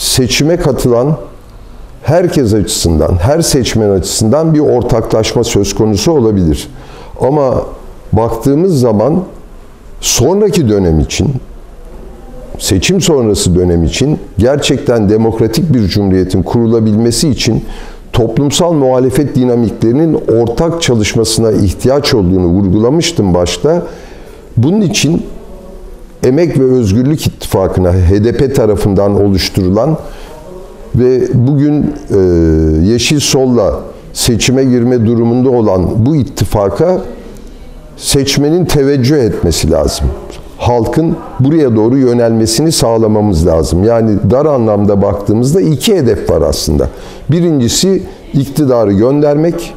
seçime katılan herkes açısından, her seçmen açısından bir ortaklaşma söz konusu olabilir. Ama baktığımız zaman sonraki dönem için seçim sonrası dönem için gerçekten demokratik bir cumhuriyetin kurulabilmesi için toplumsal muhalefet dinamiklerinin ortak çalışmasına ihtiyaç olduğunu vurgulamıştım başta. Bunun için Emek ve Özgürlük İttifakı'na HDP tarafından oluşturulan ve bugün e, Yeşil Sol'la seçime girme durumunda olan bu ittifaka seçmenin teveccüh etmesi lazım. Halkın buraya doğru yönelmesini sağlamamız lazım. Yani dar anlamda baktığımızda iki hedef var aslında. Birincisi iktidarı göndermek,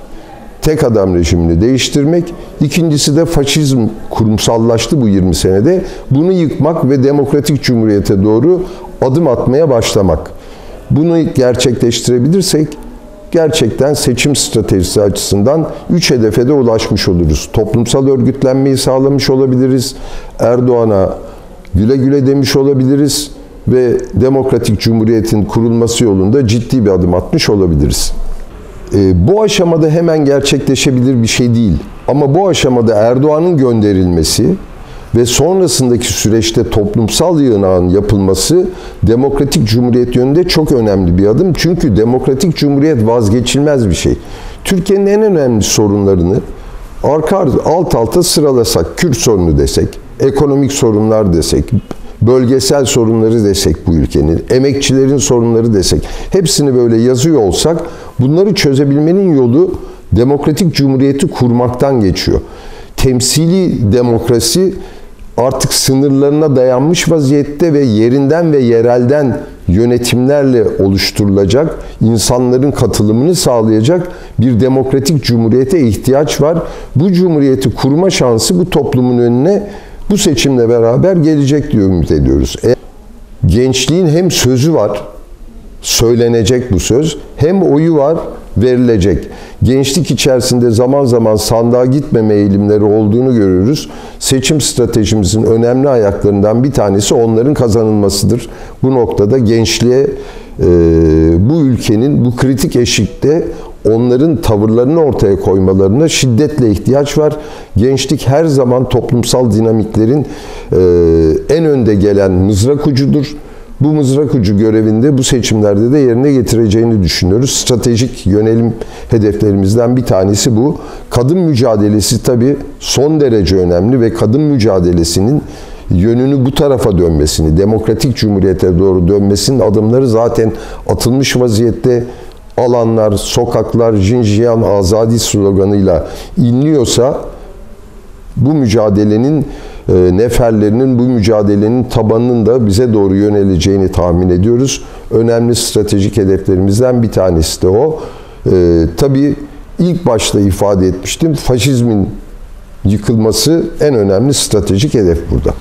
tek adam rejimini değiştirmek. İkincisi de faşizm kurumsallaştı bu 20 senede. Bunu yıkmak ve demokratik cumhuriyete doğru adım atmaya başlamak. Bunu gerçekleştirebilirsek gerçekten seçim stratejisi açısından üç hedefe de ulaşmış oluruz. Toplumsal örgütlenmeyi sağlamış olabiliriz. Erdoğan'a güle güle demiş olabiliriz ve demokratik cumhuriyetin kurulması yolunda ciddi bir adım atmış olabiliriz. E, bu aşamada hemen gerçekleşebilir bir şey değil. Ama bu aşamada Erdoğan'ın gönderilmesi ve sonrasındaki süreçte toplumsal yığınağın yapılması demokratik cumhuriyet yönünde çok önemli bir adım. Çünkü demokratik cumhuriyet vazgeçilmez bir şey. Türkiye'nin en önemli sorunlarını arka alt alta sıralasak, Kürt sorunu desek, ekonomik sorunlar desek, bölgesel sorunları desek bu ülkenin, emekçilerin sorunları desek, hepsini böyle yazıyor olsak bunları çözebilmenin yolu demokratik cumhuriyeti kurmaktan geçiyor. Temsili demokrasi artık sınırlarına dayanmış vaziyette ve yerinden ve yerelden yönetimlerle oluşturulacak, insanların katılımını sağlayacak bir demokratik cumhuriyete ihtiyaç var. Bu cumhuriyeti kurma şansı bu toplumun önüne bu seçimle beraber gelecek diye ümit ediyoruz. E, gençliğin hem sözü var, söylenecek bu söz, hem oyu var, verilecek. Gençlik içerisinde zaman zaman sandığa gitmeme eğilimleri olduğunu görüyoruz. Seçim stratejimizin önemli ayaklarından bir tanesi onların kazanılmasıdır. Bu noktada gençliğe e, bu ülkenin bu kritik eşikte onların tavırlarını ortaya koymalarına şiddetle ihtiyaç var. Gençlik her zaman toplumsal dinamiklerin e, en önde gelen mızrak ucudur. Bu mızrak ucu görevinde bu seçimlerde de yerine getireceğini düşünüyoruz. Stratejik yönelim hedeflerimizden bir tanesi bu. Kadın mücadelesi tabii son derece önemli ve kadın mücadelesinin yönünü bu tarafa dönmesini, demokratik cumhuriyete doğru dönmesinin adımları zaten atılmış vaziyette alanlar, sokaklar Jinjiyan Azadi sloganıyla inliyorsa bu mücadelenin e, neferlerinin bu mücadelenin tabanının da bize doğru yöneleceğini tahmin ediyoruz. Önemli stratejik hedeflerimizden bir tanesi de o. E, tabii ilk başta ifade etmiştim. Faşizmin yıkılması en önemli stratejik hedef burada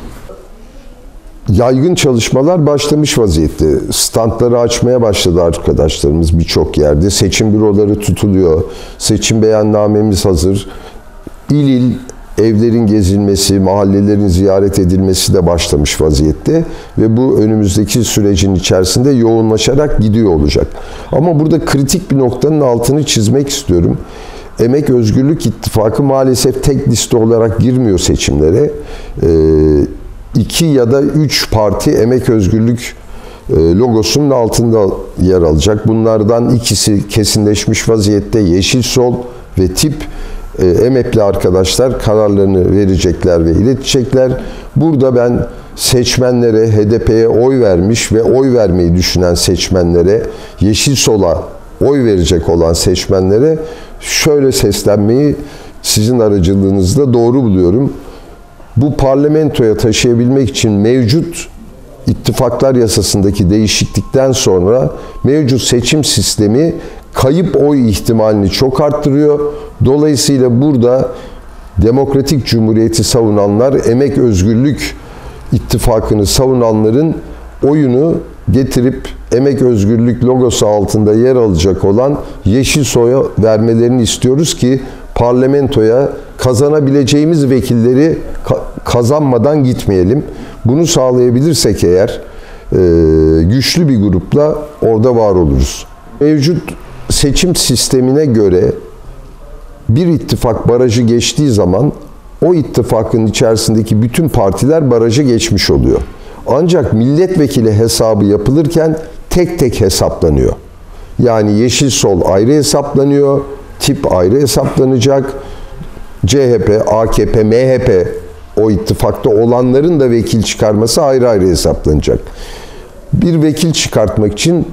yaygın çalışmalar başlamış vaziyette. Standları açmaya başladı arkadaşlarımız birçok yerde. Seçim büroları tutuluyor. Seçim beyannamemiz hazır. İl il evlerin gezilmesi, mahallelerin ziyaret edilmesi de başlamış vaziyette ve bu önümüzdeki sürecin içerisinde yoğunlaşarak gidiyor olacak. Ama burada kritik bir noktanın altını çizmek istiyorum. Emek Özgürlük İttifakı maalesef tek liste olarak girmiyor seçimlere. Ee, iki ya da üç parti emek özgürlük e, logosunun altında yer alacak. Bunlardan ikisi kesinleşmiş vaziyette Yeşil Sol ve Tip e, emekli arkadaşlar kararlarını verecekler ve iletecekler. Burada ben seçmenlere, HDP'ye oy vermiş ve oy vermeyi düşünen seçmenlere, Yeşil Sol'a oy verecek olan seçmenlere şöyle seslenmeyi sizin aracılığınızda doğru buluyorum bu parlamentoya taşıyabilmek için mevcut ittifaklar yasasındaki değişiklikten sonra mevcut seçim sistemi kayıp oy ihtimalini çok arttırıyor. Dolayısıyla burada demokratik cumhuriyeti savunanlar, emek özgürlük ittifakını savunanların oyunu getirip emek özgürlük logosu altında yer alacak olan Yeşil Soy'a vermelerini istiyoruz ki parlamentoya kazanabileceğimiz vekilleri kazanmadan gitmeyelim. Bunu sağlayabilirsek eğer güçlü bir grupla orada var oluruz. Mevcut seçim sistemine göre bir ittifak barajı geçtiği zaman o ittifakın içerisindeki bütün partiler barajı geçmiş oluyor. Ancak milletvekili hesabı yapılırken tek tek hesaplanıyor. Yani Yeşil Sol ayrı hesaplanıyor, tip ayrı hesaplanacak. CHP, AKP, MHP o ittifakta olanların da vekil çıkarması ayrı ayrı hesaplanacak. Bir vekil çıkartmak için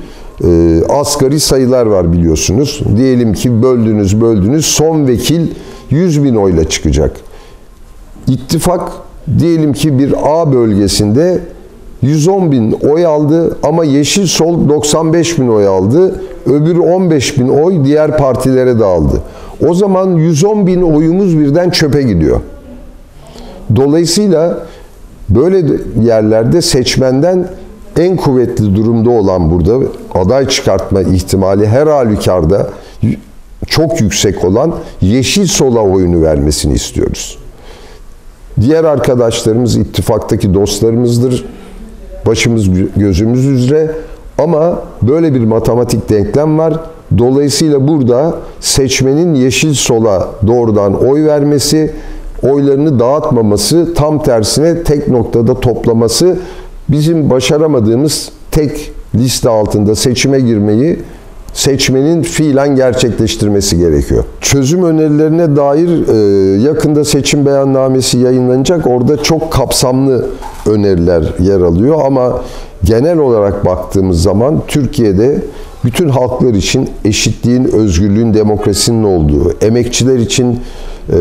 e, asgari sayılar var biliyorsunuz. Diyelim ki böldünüz böldünüz son vekil 100 bin oyla çıkacak. İttifak diyelim ki bir A bölgesinde 110 bin oy aldı ama Yeşil Sol 95 bin oy aldı. Öbürü 15 bin oy diğer partilere dağıldı. O zaman 110 bin oyumuz birden çöpe gidiyor. Dolayısıyla böyle yerlerde seçmenden en kuvvetli durumda olan burada aday çıkartma ihtimali her halükarda çok yüksek olan yeşil sola oyunu vermesini istiyoruz. Diğer arkadaşlarımız ittifaktaki dostlarımızdır. Başımız gözümüz üzere ama böyle bir matematik denklem var. Dolayısıyla burada seçmenin yeşil sola doğrudan oy vermesi, oylarını dağıtmaması, tam tersine tek noktada toplaması bizim başaramadığımız tek liste altında seçime girmeyi seçmenin fiilen gerçekleştirmesi gerekiyor. Çözüm önerilerine dair e, yakında seçim beyannamesi yayınlanacak. Orada çok kapsamlı öneriler yer alıyor ama genel olarak baktığımız zaman Türkiye'de bütün halklar için eşitliğin, özgürlüğün, demokrasinin olduğu, emekçiler için e,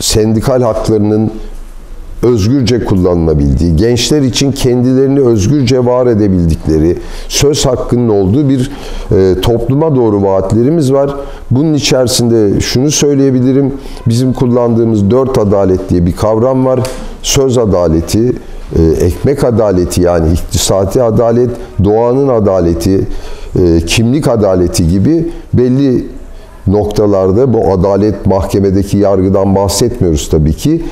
sendikal haklarının özgürce kullanılabildiği, gençler için kendilerini özgürce var edebildikleri, söz hakkının olduğu bir e, topluma doğru vaatlerimiz var. Bunun içerisinde şunu söyleyebilirim, bizim kullandığımız dört adalet diye bir kavram var. Söz adaleti, ekmek adaleti yani iktisati adalet, doğanın adaleti, e, kimlik adaleti gibi belli noktalarda bu adalet mahkemedeki yargıdan bahsetmiyoruz tabii ki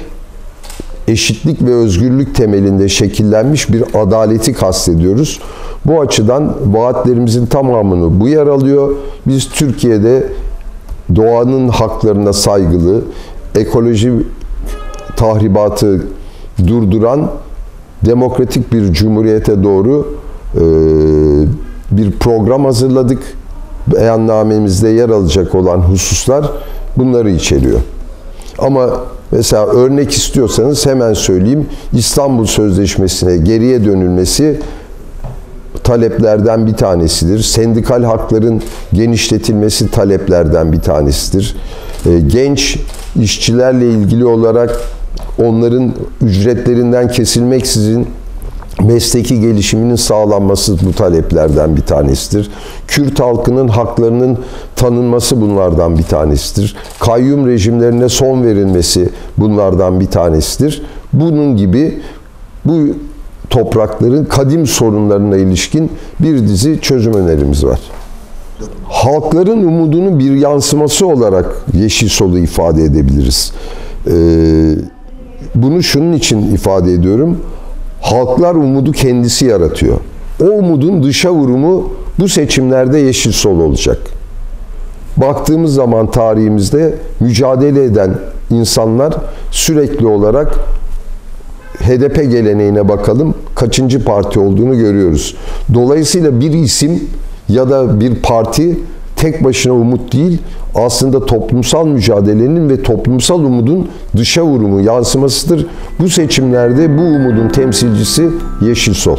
eşitlik ve özgürlük temelinde şekillenmiş bir adaleti kastediyoruz. Bu açıdan vaatlerimizin tamamını bu yer alıyor. Biz Türkiye'de doğanın haklarına saygılı, ekoloji tahribatı durduran demokratik bir cumhuriyete doğru e, bir program hazırladık. Beyannamemizde yer alacak olan hususlar bunları içeriyor. Ama Mesela örnek istiyorsanız hemen söyleyeyim. İstanbul Sözleşmesi'ne geriye dönülmesi taleplerden bir tanesidir. Sendikal hakların genişletilmesi taleplerden bir tanesidir. Ee, genç işçilerle ilgili olarak onların ücretlerinden kesilmeksizin mesleki gelişiminin sağlanması bu taleplerden bir tanesidir. Kürt halkının haklarının tanınması bunlardan bir tanesidir. Kayyum rejimlerine son verilmesi bunlardan bir tanesidir. Bunun gibi bu toprakların kadim sorunlarına ilişkin bir dizi çözüm önerimiz var. Halkların umudunun bir yansıması olarak Yeşil Sol'u ifade edebiliriz. Ee, bunu şunun için ifade ediyorum halklar umudu kendisi yaratıyor. O umudun dışa vurumu bu seçimlerde yeşil sol olacak. Baktığımız zaman tarihimizde mücadele eden insanlar sürekli olarak HDP geleneğine bakalım kaçıncı parti olduğunu görüyoruz. Dolayısıyla bir isim ya da bir parti tek başına umut değil, aslında toplumsal mücadelenin ve toplumsal umudun dışa vurumu, yansımasıdır. Bu seçimlerde bu umudun temsilcisi Yeşil Sol.